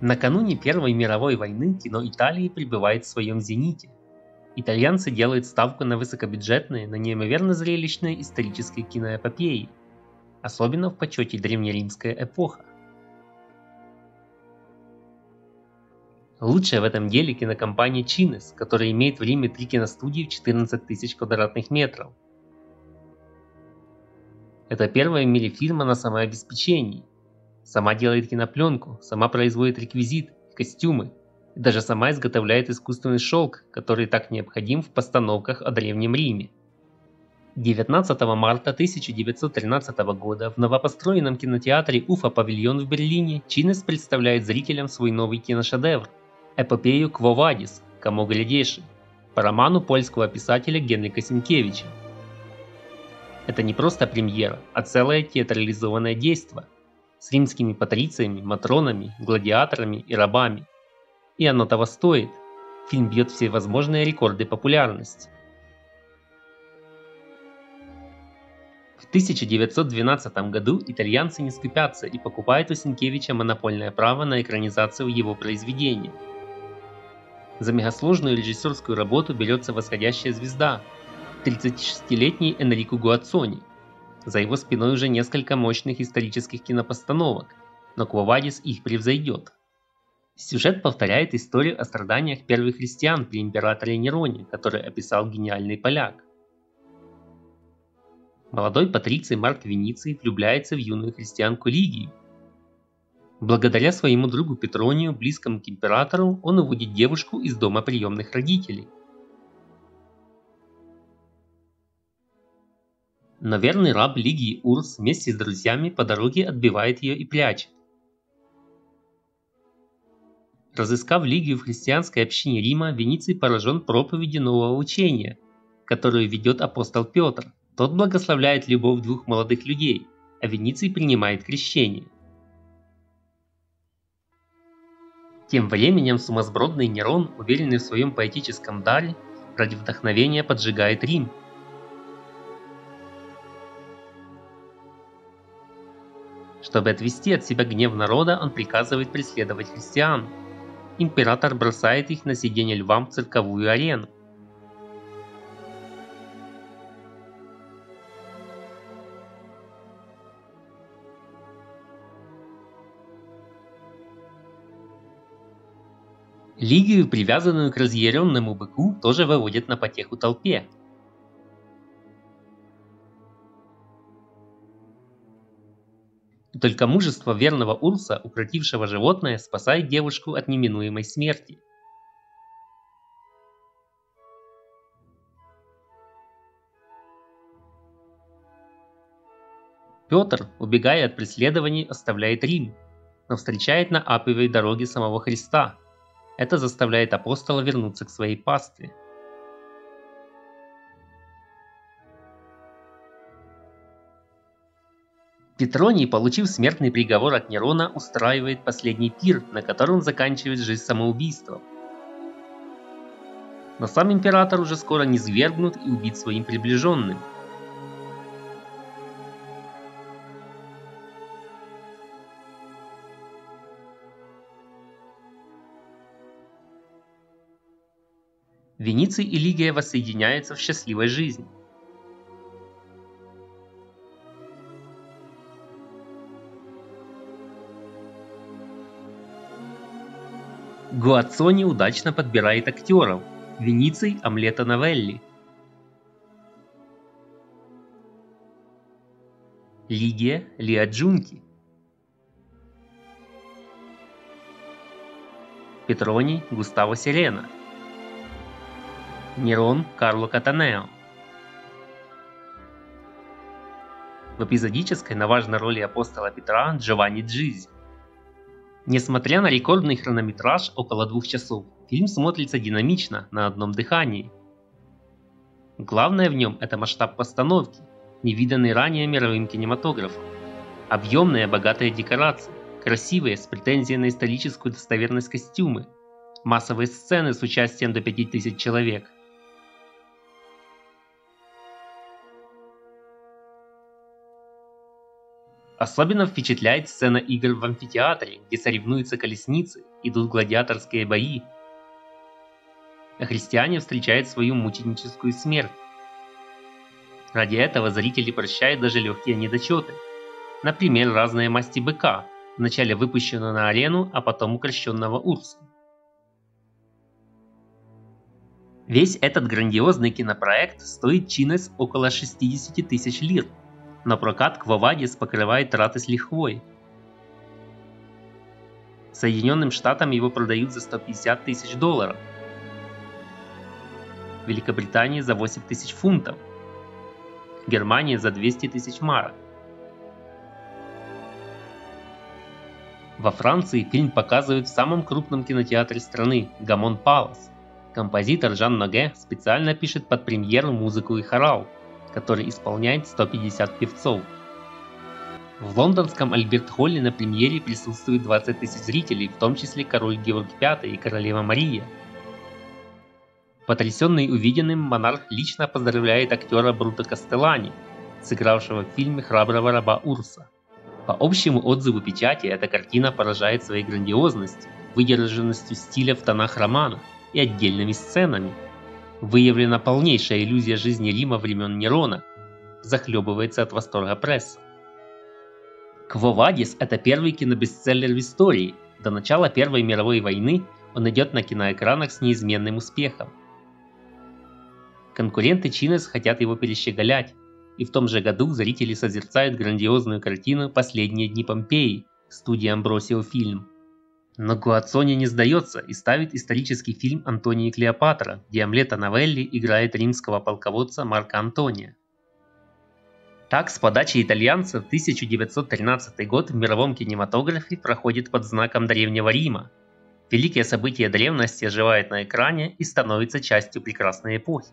Накануне Первой мировой войны кино Италии пребывает в своем зените. Итальянцы делают ставку на высокобюджетные, но неимоверно зрелищные исторические киноэпопеи, особенно в почете древнеримская эпоха. Лучшая в этом деле кинокомпания Чинес, которая имеет в Риме три киностудии в 14 тысяч квадратных метров. Это первая в мире фирма на самообеспечении. Сама делает кинопленку, сама производит реквизит, костюмы, и даже сама изготовляет искусственный шелк, который так необходим в постановках о Древнем Риме. 19 марта 1913 года в новопостроенном кинотеатре Уфа Павильон в Берлине Чинес представляет зрителям свой новый киношедевр эпопею Квовадис «Кому глядишь» по роману польского писателя Генрика Сенкевича. Это не просто премьера, а целое театрализованное действо с римскими патрициями, матронами, гладиаторами и рабами. И оно того стоит. Фильм бьет все возможные рекорды популярности. В 1912 году итальянцы не скупятся и покупают у Сенкевича монопольное право на экранизацию его произведения – за мегасложную режиссерскую работу берется восходящая звезда, 36-летний Энрико Гуацони. За его спиной уже несколько мощных исторических кинопостановок, но Квовадис их превзойдет. Сюжет повторяет историю о страданиях первых христиан при императоре Нероне, который описал гениальный поляк. Молодой патриций Марк Вениций влюбляется в юную христианку Лигию, Благодаря своему другу Петронию, близкому к императору, он уводит девушку из дома приемных родителей. Но верный раб Лигии Урс вместе с друзьями по дороге отбивает ее и прячет. Разыскав Лигию в христианской общине Рима, Вениций поражен проповедью нового учения, которую ведет апостол Петр. Тот благословляет любовь двух молодых людей, а Вениций принимает крещение – Тем временем сумасбродный Нерон, уверенный в своем поэтическом даре, ради вдохновения поджигает Рим. Чтобы отвести от себя гнев народа, он приказывает преследовать христиан. Император бросает их на сиденье львам в цирковую арену. Лигию, привязанную к разъяренному быку, тоже выводят на потеху толпе. Только мужество верного Урса, укротившего животное, спасает девушку от неминуемой смерти. Петр, убегая от преследований, оставляет Рим, но встречает на Апиевой дороге самого Христа – это заставляет апостола вернуться к своей пастве. Петроний, получив смертный приговор от Нерона, устраивает последний пир, на котором заканчивает жизнь самоубийством. Но сам император уже скоро низвергнут и убит своим приближенным – Вениций и Лигия воссоединяются в счастливой жизни. Гуацони удачно подбирает актеров. Вениций – Омлета Новелли. Лигия – Лиа Джунки. Петрони – Густаво Сирена. Нерон Карло Катанео. В эпизодической на важной роли апостола Петра Джованни Джизи. Несмотря на рекордный хронометраж около двух часов, фильм смотрится динамично, на одном дыхании. Главное в нем это масштаб постановки, невиданный ранее мировым кинематографом. Объемные богатые декорации, красивые с претензией на историческую достоверность костюмы, массовые сцены с участием до 5000 человек – Особенно впечатляет сцена игр в амфитеатре, где соревнуются колесницы, идут гладиаторские бои. христиане встречают свою мученическую смерть. Ради этого зрители прощают даже легкие недочеты. Например, разные масти быка, вначале выпущенного на арену, а потом укращенного Урсом. Весь этот грандиозный кинопроект стоит Чинес около 60 тысяч лир – но прокат Квовадис покрывает траты с лихвой. Соединенным Штатам его продают за 150 тысяч долларов. Великобритании за 8 тысяч фунтов. Германии за 200 тысяч марок. Во Франции фильм показывают в самом крупном кинотеатре страны – Гамон Палас. Композитор Жан Ноге специально пишет под премьеру музыку и хорал – который исполняет 150 певцов. В лондонском Альберт-Холле на премьере присутствует 20 тысяч зрителей, в том числе король Георг V и королева Мария. Потрясенный увиденным, монарх лично поздравляет актера Брута Кастелани, сыгравшего в фильме «Храброго раба Урса». По общему отзыву печати, эта картина поражает своей грандиозностью, выдержанностью стиля в тонах романа и отдельными сценами – Выявлена полнейшая иллюзия жизни Рима времен Нерона. Захлебывается от восторга пресса. Квовадис – это первый кинобестселлер в истории. До начала Первой мировой войны он идет на киноэкранах с неизменным успехом. Конкуренты Чинес хотят его перещеголять, и в том же году зрители созерцают грандиозную картину «Последние дни Помпеи» студии Амбросио Фильм. Но Гуацони не сдается и ставит исторический фильм Антоний и Клеопатра, где Амлета Новелли играет римского полководца Марка Антония. Так, с подачи итальянцев 1913 год в мировом кинематографе проходит под знаком Древнего Рима. Великие события древности оживают на экране и становятся частью прекрасной эпохи.